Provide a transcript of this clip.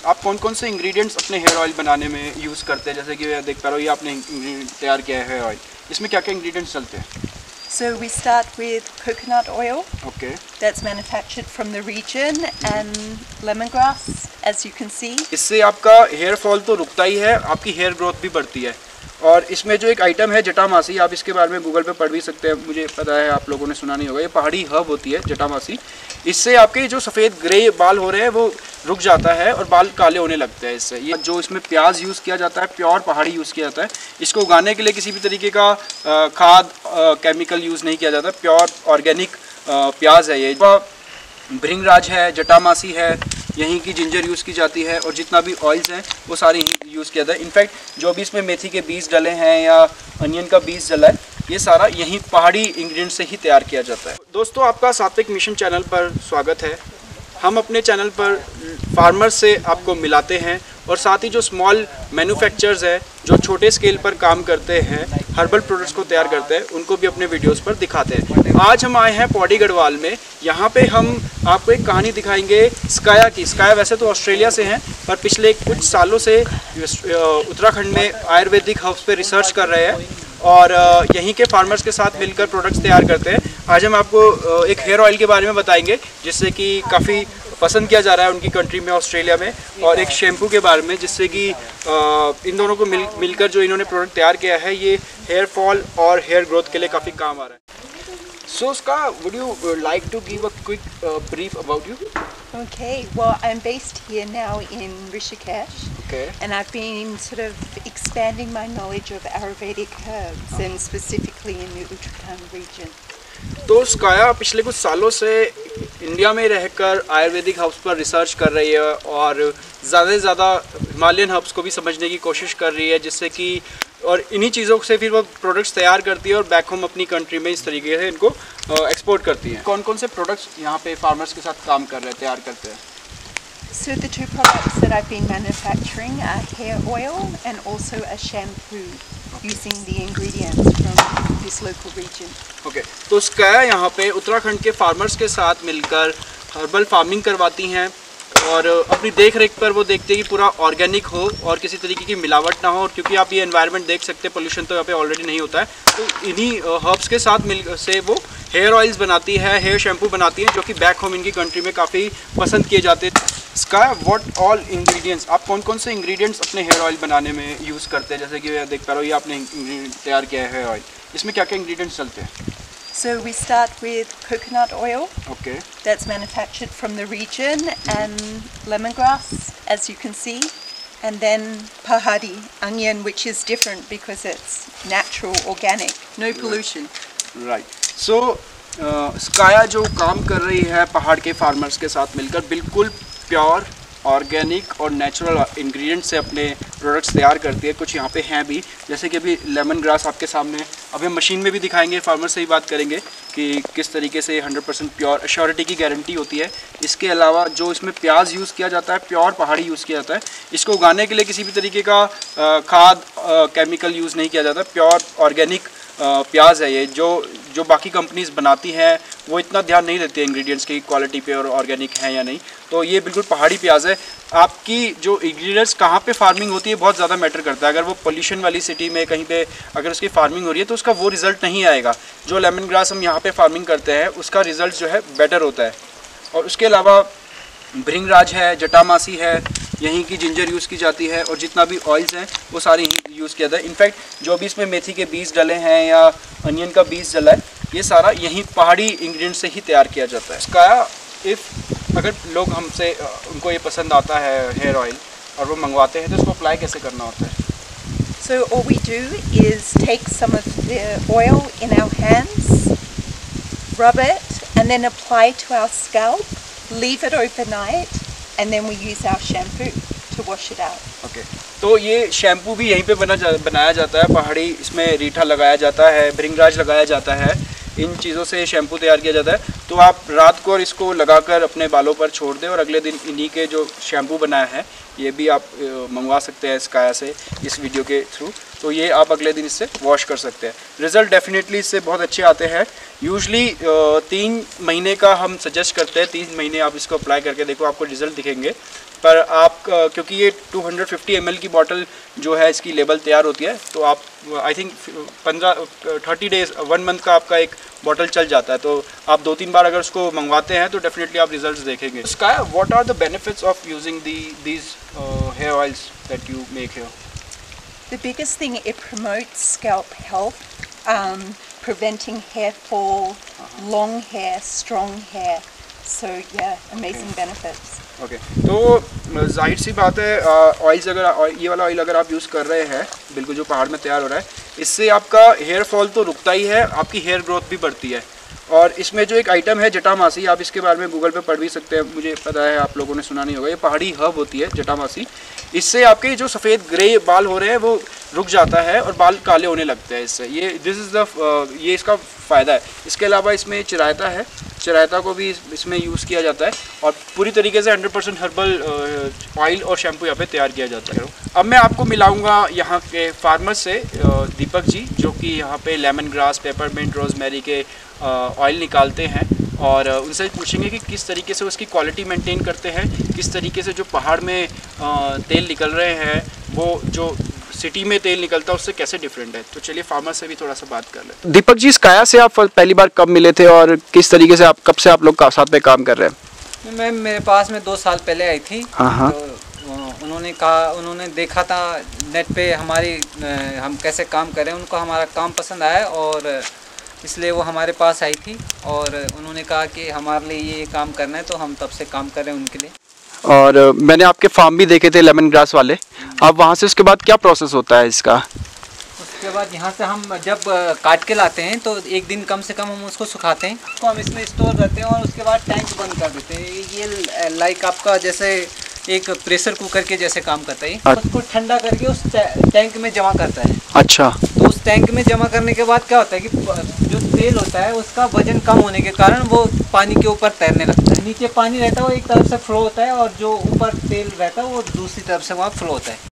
Ingredients आप कौन कौन से इंग्रेडिएंट्स अपने हेयर ऑयल बनाने में यूज़ करते हैं? जैसे कि देख पा रहे हो ये आपने तैयार किया है हेयर ऑयल इसमें क्या क्या इंग्रेडिएंट्स चलते हैं? So we start with coconut oil okay that's manufactured from the region and lemongrass, as you can see. इससे आपका हेयर फॉल तो रुकता ही है आपकी हेयर ग्रोथ भी बढ़ती है. और इसमें जो एक आइटम है जटामासी, आप इसके बारे में गूगल पे पढ़ भी सकते हैं। मुझे पता है आप लोगों ने सुना नहीं होगा, ये पहाड़ी हब होती है जटामासी। इससे आपके जो सफ़ेद ग्रे बाल हो रहे हैं, वो रुक जाता है और बाल काले होने लगते हैं इससे। ये जो इसमें प्याज यूज़ किया जाता है, प्योर पहाड़ी यूज़ किया जाता है, इसको उगाने के लिए किसी भी तरीके का खाद केमिकल यूज़ नहीं किया जाता। प्योर ऑर्गेनिक प्याज है ये। भृंगराज है, जटामासी है, यहीं की जिंजर यूज़ की जाती है और जितना भी ऑयल्स हैं, वो सारे यूज़ किया जाता है। इनफैक्ट जो भी इसमें मेथी के बीज डले हैं या अनियन का बीज डला है, ये सारा यहीं पहाड़ी इंग्रेडिएंट से ही तैयार किया जाता है। दोस्तों, आपका सात्विक मिशन चैनल पर स्वागत है। हम अपने चैनल पर फार्मर्स से आपको मिलाते हैं और साथ ही जो स्मॉल मैन्युफैक्चरर्स है, जो छोटे स्केल पर काम करते हैं हर्बल प्रोडक्ट्स को तैयार करते हैं, उनको भी अपने वीडियोस पर दिखाते हैं। आज हम आए हैं पौड़ी गढ़वाल में। यहाँ पे हम आपको एक कहानी दिखाएँगे स्काया की। स्काया वैसे तो ऑस्ट्रेलिया से हैं, पर पिछले कुछ सालों से उत्तराखंड में आयुर्वेदिक हर्ब्स पर रिसर्च कर रहे हैं और यहीं के फार्मर्स के साथ मिलकर प्रोडक्ट्स तैयार करते हैं। आज हम आपको एक हेयर ऑयल के बारे में बताएँगे, जिससे कि काफ़ी पसंद किया जा रहा है उनकी कंट्री में ऑस्ट्रेलिया में और एक शैम्पू के बारे में जिससे कि इन दोनों को मिल मिलकर जो इन्होंने प्रोडक्ट तैयार किया है ये हेयर फॉल और हेयर ग्रोथ के लिए काफ़ी काम आ रहा है। सो उसका would you like to give a quick brief about you Okay, well, I'm based here now in Rishikesh, okay and I've been sort of expanding my knowledge of Ayurvedic herbs, and specifically in the Uttarakhand region. तो स्काया पिछले कुछ सालों से India में रहकर Ayurvedic herbs पर research कर रही है और ज़्यादा से ज़्यादा हिमालयन हर्ब्स को भी समझने की कोशिश कर रही है, जिससे कि और इन्हीं चीज़ों से फिर वो प्रोडक्ट्स तैयार करती है और बैक होम अपनी कंट्री में इस तरीके से इनको एक्सपोर्ट करती है। कौन कौन से प्रोडक्ट्स यहाँ पे फार्मर्स के साथ काम कर रहे हैं, तैयार करते हैं? So the two products that I've been manufacturing are hair oil and also a shampoo using the ingredients from this local region. Okay तो स्काया यहाँ पे उत्तराखंड के फार्मर्स के साथ मिलकर हर्बल फ़ार्मिंग करवाती हैं और अपनी देख रेख पर वो देखते हैं कि पूरा ऑर्गेनिक हो और किसी तरीके की मिलावट ना हो और क्योंकि आप ये एनवायरनमेंट देख सकते हैं पोल्यूशन तो यहाँ पे ऑलरेडी नहीं होता है। तो इन्हीं हर्ब्स के साथ मिल, से वो हेयर ऑयल्स बनाती है हेयर शैम्पू बनाती है, जो कि बैक होम इनकी कंट्री में काफ़ी पसंद किए जाते हैं। इसका व्हाट ऑल इंग्रेडिएंट्स आप कौन कौन से इंग्रेडिएंट्स अपने हेयर ऑयल बनाने में यूज़ करते हैं जैसे कि देख पा रहे हो ये आपने तैयार किया है हेयर ऑयल इसमें क्या क्या इंग्रेडिएंट्स चलते हैं so we start with coconut oil okay that's manufactured from the region and lemon grass as you can see And then pahari onion, which is different because it's natural, organic, no pollution. Right. right. So, uh, जो काम कर रही है पहाड़ के farmers के साथ मिलकर बिल्कुल प्योर, ऑर्गेनिक और नेचुरल इंग्रेडिएंट से अपने प्रोडक्ट्स तैयार करती है। कुछ यहाँ पे हैं भी, जैसे कि अभी लेमन ग्रास आपके सामने अभी हम मशीन में भी दिखाएँगे फार्मर से ही बात करेंगे कि किस तरीके से 100% परसेंट प्योर अश्योरिटी की गारंटी होती है। इसके अलावा जो इसमें प्याज यूज़ किया जाता है प्योर पहाड़ी यूज़ किया जाता है। इसको उगाने के लिए किसी भी तरीके का खाद केमिकल यूज़ नहीं किया जाता। प्योर ऑर्गेनिक प्याज है ये, जो जो बाकी कंपनीज़ बनाती हैं, वो इतना ध्यान नहीं देती इंग्रेडिएंट्स की क्वालिटी पे और ऑर्गेनिक है या नहीं। तो ये बिल्कुल पहाड़ी प्याज है। आपकी जो इंग्रेडिएंट्स कहाँ पे फ़ार्मिंग होती है, बहुत ज़्यादा मैटर करता है। अगर वो पोल्यूशन वाली सिटी में कहीं पे, अगर उसकी फ़ार्मिंग हो रही है तो उसका वो रिज़ल्ट नहीं आएगा। जो लेमन ग्रास हम यहाँ पर फ़ार्मिंग करते हैं, उसका रिज़ल्ट जो है बेटर होता है। और उसके अलावा भृंगराज है, जटामासी है यहीं की जिंजर यूज़ की जाती है और जितना भी ऑयल्स हैं वो सारे यूज़ किया जाता है। इनफैक्ट जो भी इसमें मेथी के बीज डले हैं या अनियन का बीज डला है ये सारा यहीं पहाड़ी इंग्रेडिएंट से ही तैयार किया जाता है। इसका इफ़ अगर लोग हमसे उनको ये पसंद आता है हेयर ऑयल और वो मंगवाते हैं तो इसको अप्लाई कैसे करना होता है? So all we do is take some of the oil in our hands, rub it, and then apply to our scalp, leave it overnight, and then we use our shampoo to wash it out okay तो ये shampoo भी यहीं पे बना जा, बनाया जाता है पहाड़ी इसमें रीठा लगाया जाता है भृंगराज लगाया जाता है। इन चीज़ों से शैम्पू तैयार किया जाता है। तो आप रात को और इसको लगाकर अपने बालों पर छोड़ दें और अगले दिन इन्हीं के जो शैम्पू बनाया है, ये भी आप मंगवा सकते हैं स्काया से इस वीडियो के थ्रू। तो ये आप अगले दिन इससे वॉश कर सकते हैं। रिज़ल्ट डेफिनेटली इससे बहुत अच्छे आते हैं। यूजली तीन महीने का हम सजेस्ट करते हैं, तीन महीने आप इसको अप्लाई करके देखो, आपको रिज़ल्ट दिखेंगे। पर आप क्योंकि ये 250 फिफ्टी की बॉटल जो है इसकी लेबल तैयार होती है तो आप आई थिंक पंद्रह थर्टी डेज़ वन मंथ का आपका एक बॉटल चल जाता है। तो आप दो तीन बार अगर उसको मंगवाते हैं तो डेफिनेटली आप रिजल्ट्स देखेंगे। Sky what are the benefits of using the these hair oils that you make hair The biggest thing, it promotes scalp health, um, preventing hair fall, long hair, strong hair. So yeah, amazing benefits. Okay तो ज़ाहिर सी बात है oils अगर ये वाला oil अगर आप use कर रहे हैं बिल्कुल जो पहाड़ में तैयार हो रहा है इससे आपका हेयर फॉल तो रुकता ही है आपकी हेयर ग्रोथ भी बढ़ती है और इसमें जो एक आइटम है जटामासी, आप इसके बारे में गूगल पे पढ़ भी सकते हैं। मुझे पता है, आप लोगों ने सुना नहीं होगा। ये पहाड़ी हब होती है, जटामासी। इससे आपके जो सफ़ेद ग्रे बाल हो रहे हैं, वो रुक जाता है और बाल काले होने लगते हैं इससे। ये दिस इज़ द ये इसका फ़ायदा है। इसके अलावा इसमें चिरायता है। चिरायता को भी इसमें यूज़ किया जाता है और पूरी तरीके से 100 परसेंट हर्बल ऑयल और शैम्पू यहाँ पे तैयार किया जाता है। अब मैं आपको मिलाऊँगा यहाँ के फार्मर से दीपक जी, जो कि यहाँ पे लेमन ग्रास पेपरमिंट रोजमेरी के ऑयल निकालते हैं और उनसे पूछेंगे कि किस तरीके से उसकी क्वालिटी मेंटेन करते हैं किस तरीके से जो पहाड़ में तेल निकल रहे हैं वो जो सिटी में तेल निकलता है उससे कैसे डिफरेंट है। तो चलिए फार्मर से भी थोड़ा सा बात कर ले दीपक जी स्काया से आप पहली बार कब मिले थे और किस तरीके से आप कब से आप लोग साथ में काम कर रहे हैं? मैम मेरे पास में दो साल पहले आई थी। हाँ, हाँ। तो उन्होंने कहा उन्होंने देखा था नेट पे हमारी हम कैसे काम करें उनको हमारा काम पसंद आया और इसलिए वो हमारे पास आई थी और उन्होंने कहा कि हमारे लिए ये काम करना है तो हम तब से काम करें उनके लिए। और मैंने आपके फार्म भी देखे थे लेमन ग्रास वाले। अब वहाँ से उसके बाद क्या प्रोसेस होता है इसका? उसके बाद यहाँ से हम जब काट के लाते हैं तो एक दिन कम से कम हम उसको सुखाते हैं तो हम इसमें स्टोर करते हैं और उसके बाद टैंक बंद कर देते हैं। ये लाइक आपका जैसे एक प्रेशर कुकर के जैसे काम करता है। अच्छा। उसको ठंडा करके उस टैंक में जमा करता है। अच्छा। टैंक में जमा करने के बाद क्या होता है कि जो तेल होता है, उसका वज़न कम होने के कारण वो पानी के ऊपर तैरने लगता है। नीचे पानी रहता है, वो एक तरफ़ से फ्लो होता है और जो ऊपर तेल रहता है, वो दूसरी तरफ़ से वहाँ फ्लो होता है।